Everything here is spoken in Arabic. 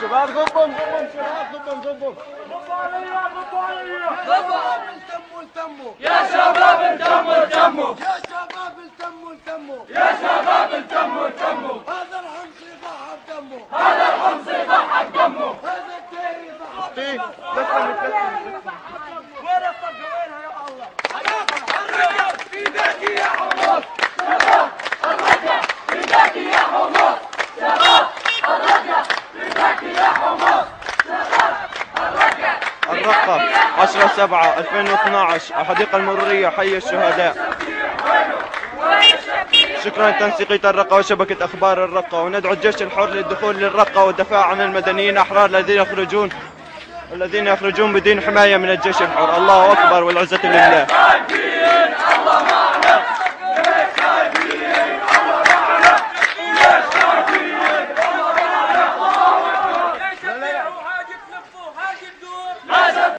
شباب ضبهم ضبهم شباب ضبهم ضبهم التموا التموا يا شباب التموا التموا يا شباب التموا التموا يا شباب التموا التموا هذا الحمص يضحى بدمه. هذا الحمص يضحى بدمه. هذا الدير يضحى طيب الرقة 10 7 2012 الحديقة المرورية حي الشهداء. شكرا لتنسيقية الرقة وشبكة أخبار الرقة وندعو الجيش الحر للدخول للرقة والدفاع عن المدنيين أحرار الذين يخرجون الذين يخرجون بدون حماية من الجيش الحر. الله أكبر والعزة لله.